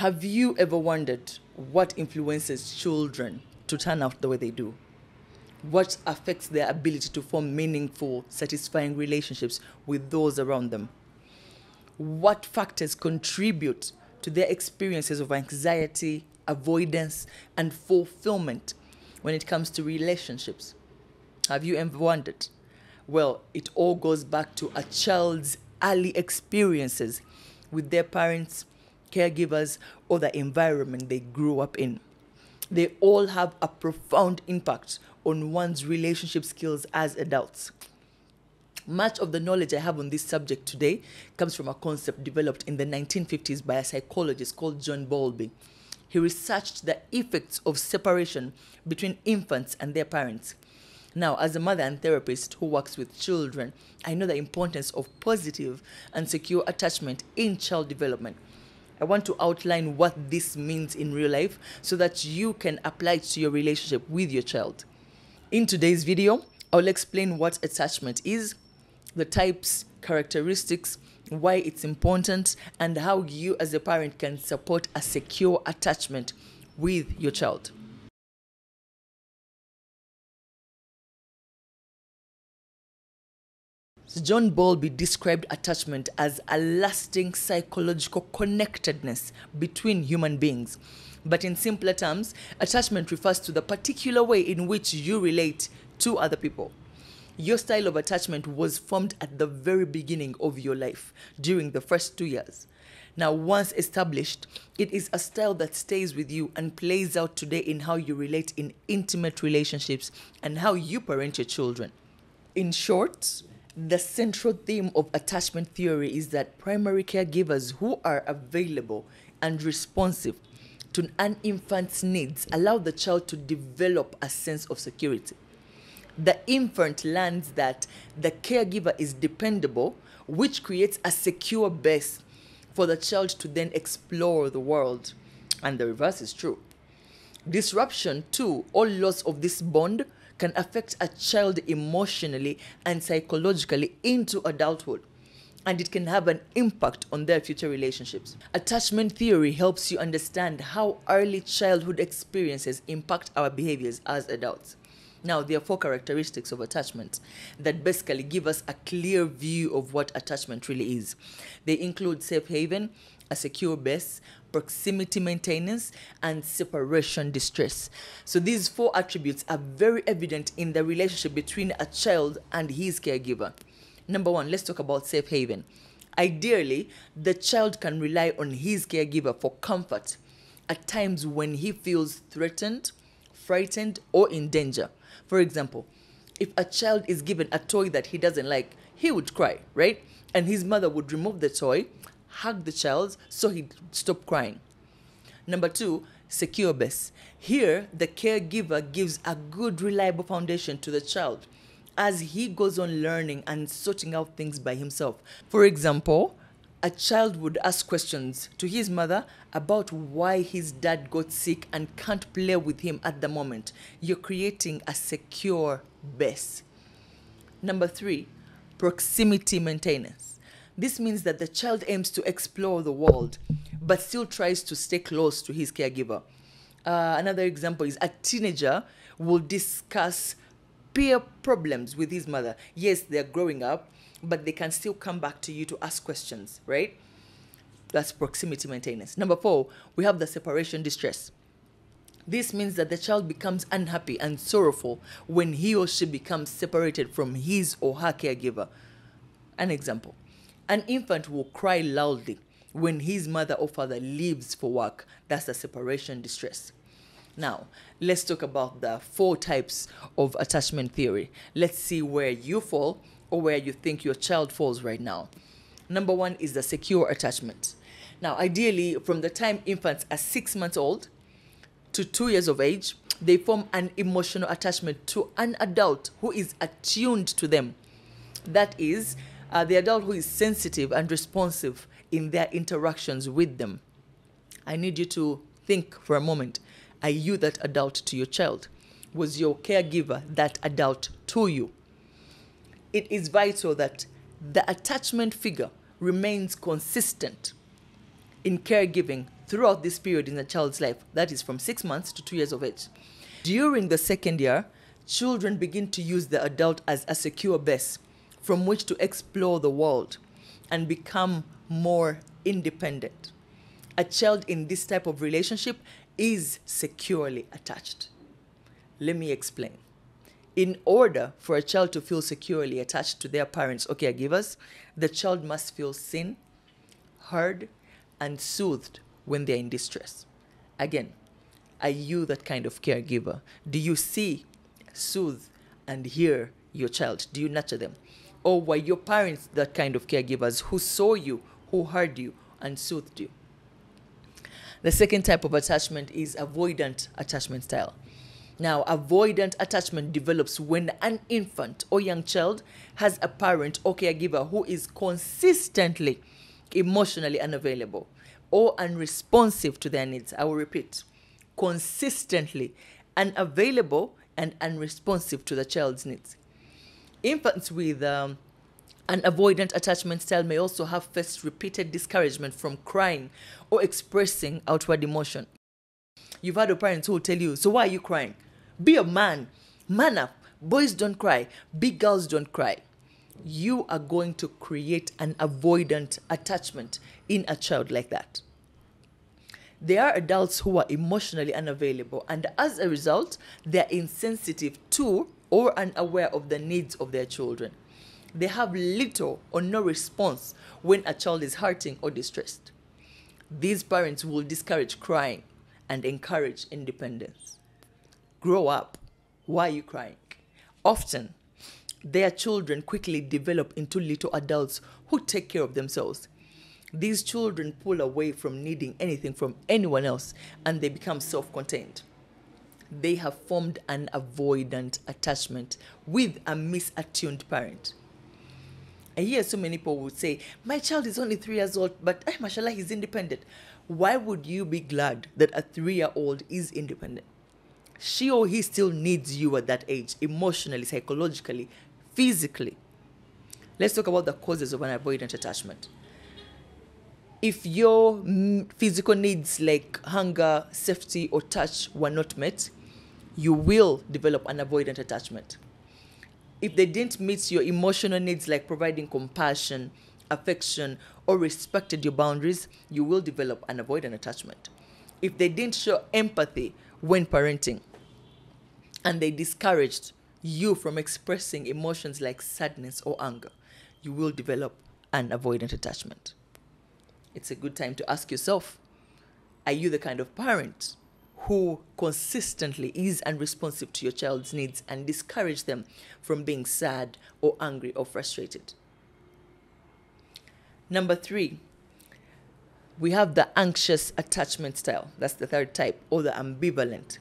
Have you ever wondered what influences children to turn out the way they do? What affects their ability to form meaningful, satisfying relationships with those around them? What factors contribute to their experiences of anxiety, avoidance, and fulfillment when it comes to relationships? Have you ever wondered? Well, it all goes back to a child's early experiences with their parents, caregivers, or the environment they grew up in. They all have a profound impact on one's relationship skills as adults. Much of the knowledge I have on this subject today comes from a concept developed in the 1950s by a psychologist called John Bowlby. He researched the effects of separation between infants and their parents. Now, as a mother and therapist who works with children, I know the importance of positive and secure attachment in child development. I want to outline what this means in real life so that you can apply it to your relationship with your child. In today's video, I'll explain what attachment is, the types, characteristics, why it's important, and how you as a parent can support a secure attachment with your child. John Bowlby described attachment as a lasting psychological connectedness between human beings. But in simpler terms, attachment refers to the particular way in which you relate to other people. Your style of attachment was formed at the very beginning of your life during the first two years. Now, once established, it is a style that stays with you and plays out today in how you relate in intimate relationships and how you parent your children. In short, the central theme of attachment theory is that primary caregivers who are available and responsive to an infant's needs allow the child to develop a sense of security. The infant learns that the caregiver is dependable, which creates a secure base for the child to then explore the world. And the reverse is true. Disruption, too, or loss of this bond can affect a child emotionally and psychologically into adulthood. And it can have an impact on their future relationships. Attachment theory helps you understand how early childhood experiences impact our behaviors as adults. Now, there are four characteristics of attachment that basically give us a clear view of what attachment really is. They include safe haven, a secure base, proximity maintenance, and separation distress. So, these four attributes are very evident in the relationship between a child and his caregiver. Number one, let's talk about safe haven. Ideally, the child can rely on his caregiver for comfort at times when he feels threatened, frightened, or in danger. For example, if a child is given a toy that he doesn't like, he would cry, right? And his mother would remove the toy, hug the child so he'd stop crying. Number two, secure base. Here, the caregiver gives a good, reliable foundation to the child as he goes on learning and sorting out things by himself. For example, a child would ask questions to his mother about why his dad got sick and can't play with him at the moment. You're creating a secure base. Number three, proximity maintenance. This means that the child aims to explore the world, but still tries to stay close to his caregiver. Uh, another example is a teenager will discuss peer problems with his mother. Yes, they're growing up, but they can still come back to you to ask questions, right? That's proximity maintenance. Number four, we have the separation distress. This means that the child becomes unhappy and sorrowful when he or she becomes separated from his or her caregiver. An example an infant will cry loudly when his mother or father leaves for work. That's the separation distress. Now, let's talk about the four types of attachment theory. Let's see where you fall or where you think your child falls right now. Number one is the secure attachment. Now, ideally, from the time infants are six months old to two years of age, they form an emotional attachment to an adult who is attuned to them. That is, uh, the adult who is sensitive and responsive in their interactions with them. I need you to think for a moment. Are you that adult to your child? Was your caregiver that adult to you? It is vital that the attachment figure remains consistent in caregiving throughout this period in a child's life, that is from six months to two years of age. During the second year, children begin to use the adult as a secure base from which to explore the world and become more independent. A child in this type of relationship is securely attached. Let me explain. In order for a child to feel securely attached to their parents or caregivers, the child must feel seen, heard, and soothed when they're in distress. Again, are you that kind of caregiver? Do you see, soothe, and hear your child? Do you nurture them? Or were your parents that kind of caregivers who saw you, who heard you, and soothed you? The second type of attachment is avoidant attachment style. Now, avoidant attachment develops when an infant or young child has a parent or caregiver who is consistently emotionally unavailable or unresponsive to their needs. I will repeat consistently unavailable and unresponsive to the child's needs. Infants with um, an avoidant attachment style may also have faced repeated discouragement from crying or expressing outward emotion. You've had parents who will tell you, So why are you crying? Be a man. Man up. Boys don't cry. Big girls don't cry. You are going to create an avoidant attachment in a child like that. There are adults who are emotionally unavailable, and as a result, they're insensitive to or unaware of the needs of their children. They have little or no response when a child is hurting or distressed. These parents will discourage crying and encourage independence. Grow up. Why are you crying? Often, their children quickly develop into little adults who take care of themselves. These children pull away from needing anything from anyone else and they become self contained. They have formed an avoidant attachment with a misattuned parent. I hear so many people would say, My child is only three years old, but eh, mashallah, he's independent. Why would you be glad that a three year old is independent? She or he still needs you at that age, emotionally, psychologically, physically. Let's talk about the causes of an avoidant attachment. If your mm, physical needs like hunger, safety, or touch were not met, you will develop an avoidant attachment if they didn't meet your emotional needs like providing compassion, affection, or respected your boundaries, you will develop an avoidant attachment. If they didn't show empathy when parenting and they discouraged you from expressing emotions like sadness or anger, you will develop an avoidant attachment. It's a good time to ask yourself are you the kind of parent who consistently is unresponsive to your child's needs and discourage them from being sad or angry or frustrated. Number three, we have the anxious attachment style. That's the third type, or the ambivalent.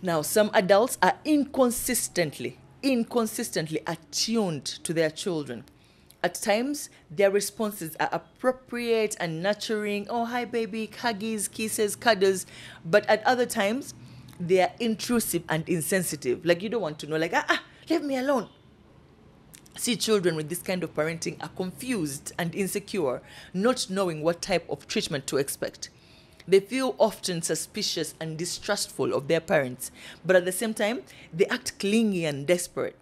Now, some adults are inconsistently, inconsistently attuned to their children at times, their responses are appropriate and nurturing. Oh, hi, baby, huggies, kisses, cuddles. But at other times, they are intrusive and insensitive. Like, you don't want to know, like, ah, ah, leave me alone. See, children with this kind of parenting are confused and insecure, not knowing what type of treatment to expect. They feel often suspicious and distrustful of their parents, but at the same time, they act clingy and desperate.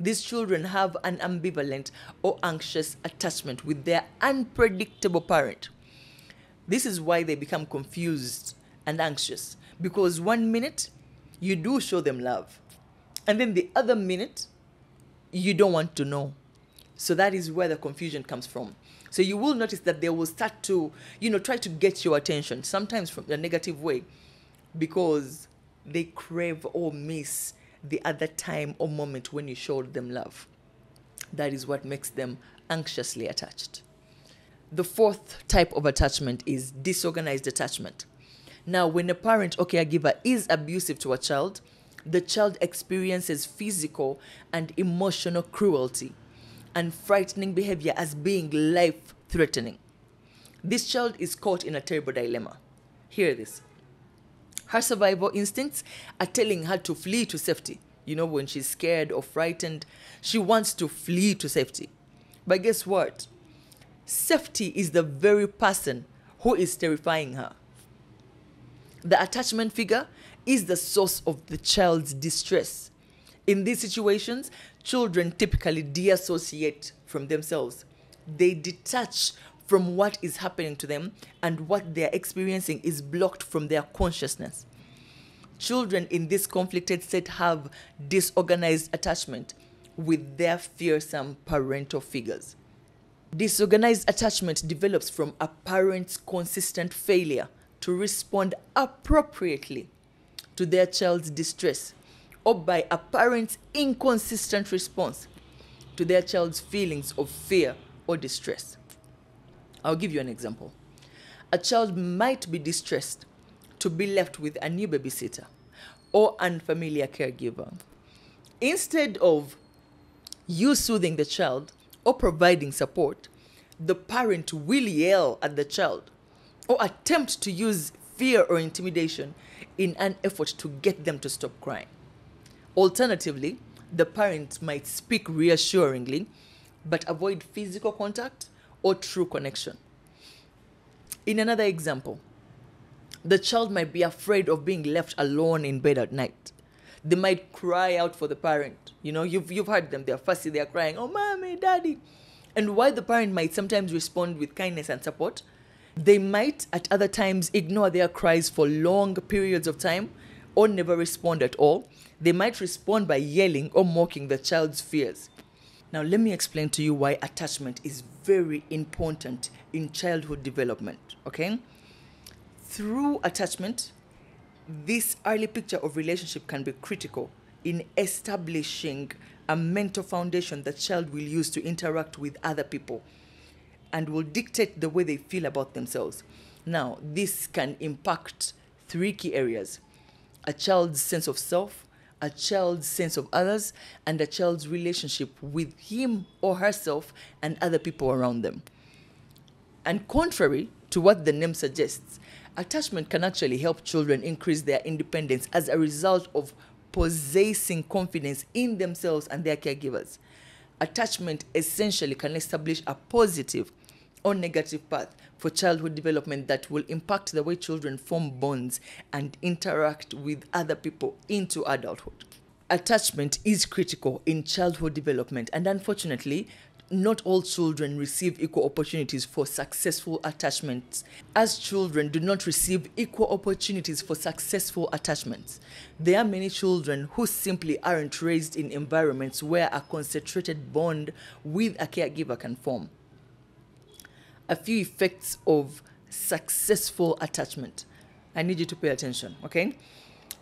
These children have an ambivalent or anxious attachment with their unpredictable parent. This is why they become confused and anxious because one minute you do show them love, and then the other minute you don't want to know. So that is where the confusion comes from. So you will notice that they will start to, you know, try to get your attention, sometimes from a negative way, because they crave or miss the other time or moment when you showed them love. That is what makes them anxiously attached. The fourth type of attachment is disorganized attachment. Now, when a parent or caregiver is abusive to a child, the child experiences physical and emotional cruelty and frightening behavior as being life threatening. This child is caught in a terrible dilemma. Hear this her survival instincts are telling her to flee to safety. You know, when she's scared or frightened, she wants to flee to safety. But guess what? Safety is the very person who is terrifying her. The attachment figure is the source of the child's distress. In these situations, children typically deassociate from themselves. They detach from what is happening to them, and what they're experiencing is blocked from their consciousness. Children in this conflicted state have disorganized attachment with their fearsome parental figures. Disorganized attachment develops from a parent's consistent failure to respond appropriately to their child's distress or by a parent's inconsistent response to their child's feelings of fear or distress. I'll give you an example. A child might be distressed to be left with a new babysitter or unfamiliar caregiver. Instead of you soothing the child or providing support, the parent will yell at the child or attempt to use fear or intimidation in an effort to get them to stop crying. Alternatively, the parent might speak reassuringly but avoid physical contact or true connection. In another example, the child might be afraid of being left alone in bed at night. They might cry out for the parent. You know, you've, you've heard them. They're fussy, they're crying, oh, mommy, daddy. And while the parent might sometimes respond with kindness and support, they might at other times ignore their cries for long periods of time or never respond at all. They might respond by yelling or mocking the child's fears. Now, let me explain to you why attachment is very important in childhood development, okay? Through attachment, this early picture of relationship can be critical in establishing a mental foundation the child will use to interact with other people and will dictate the way they feel about themselves. Now, this can impact three key areas a child's sense of self, a child's sense of others, and a child's relationship with him or herself and other people around them. And contrary to what the name suggests, attachment can actually help children increase their independence as a result of possessing confidence in themselves and their caregivers. Attachment essentially can establish a positive or negative path for childhood development that will impact the way children form bonds and interact with other people into adulthood. Attachment is critical in childhood development, and unfortunately, not all children receive equal opportunities for successful attachments. As children do not receive equal opportunities for successful attachments, there are many children who simply aren't raised in environments where a concentrated bond with a caregiver can form a few effects of successful attachment. I need you to pay attention, okay?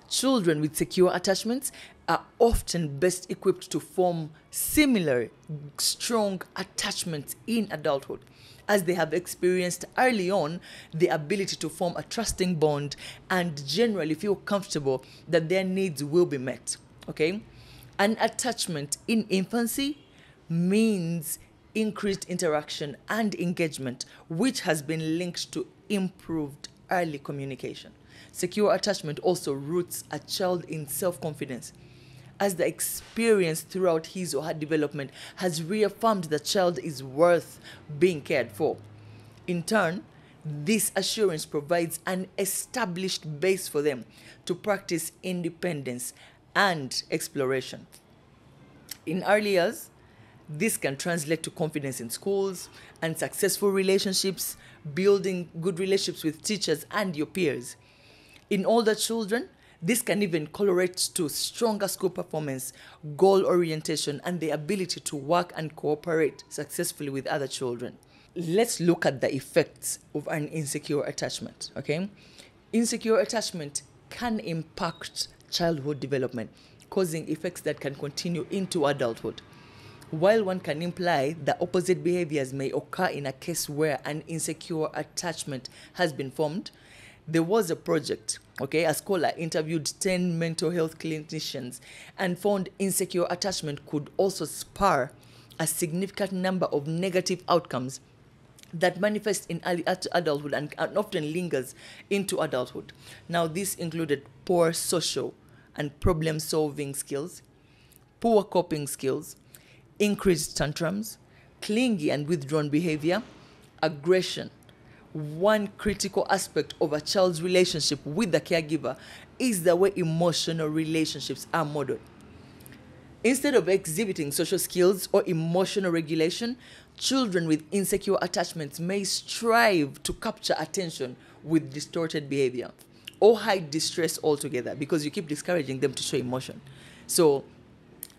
Children with secure attachments are often best equipped to form similar strong attachments in adulthood as they have experienced early on the ability to form a trusting bond and generally feel comfortable that their needs will be met. Okay? An attachment in infancy means increased interaction and engagement, which has been linked to improved early communication. Secure attachment also roots a child in self confidence, as the experience throughout his or her development has reaffirmed the child is worth being cared for. In turn, this assurance provides an established base for them to practice independence and exploration. In early years, this can translate to confidence in schools and successful relationships, building good relationships with teachers and your peers. In older children, this can even correlate to stronger school performance, goal orientation, and the ability to work and cooperate successfully with other children. Let's look at the effects of an insecure attachment, okay? Insecure attachment can impact childhood development, causing effects that can continue into adulthood. While one can imply that opposite behaviors may occur in a case where an insecure attachment has been formed, there was a project, okay, a scholar interviewed 10 mental health clinicians and found insecure attachment could also spur a significant number of negative outcomes that manifest in early adulthood and, often lingers into adulthood. Now, this included poor social and problem solving skills, poor coping skills, increased tantrums, clingy and withdrawn behavior, aggression, one critical aspect of a child's relationship with the caregiver is the way emotional relationships are modeled. Instead of exhibiting social skills or emotional regulation, children with insecure attachments may strive to capture attention with distorted behavior or hide distress altogether because you keep discouraging them to show emotion. So,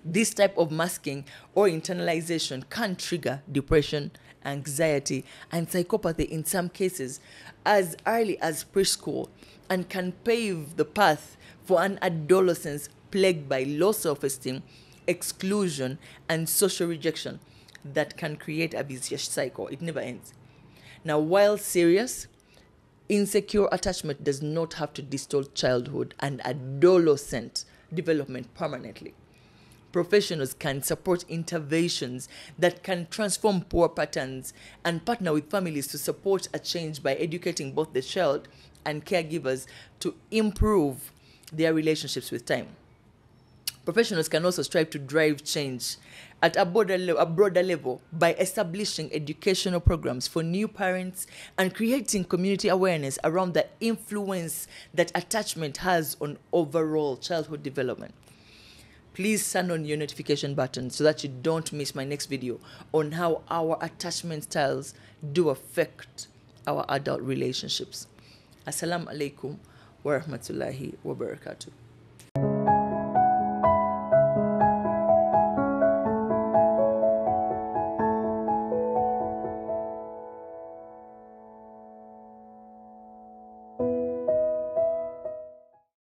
this type of masking or internalization can trigger depression, anxiety, and psychopathy in some cases as early as preschool and can pave the path for an adolescence plagued by low self esteem, exclusion, and social rejection that can create a vicious cycle. It never ends. Now, while serious, insecure attachment does not have to distort childhood and adolescent development permanently professionals can support interventions that can transform poor patterns and partner with families to support a change by educating both the child and caregivers to improve their relationships with time. Professionals can also strive to drive change at a broader, a broader level by establishing educational programs for new parents and creating community awareness around the influence that attachment has on overall childhood development please turn on your notification button so that you don't miss my next video on how our attachment styles do affect our adult relationships. Assalamu alaikum wa rahmatullahi wa barakatuh.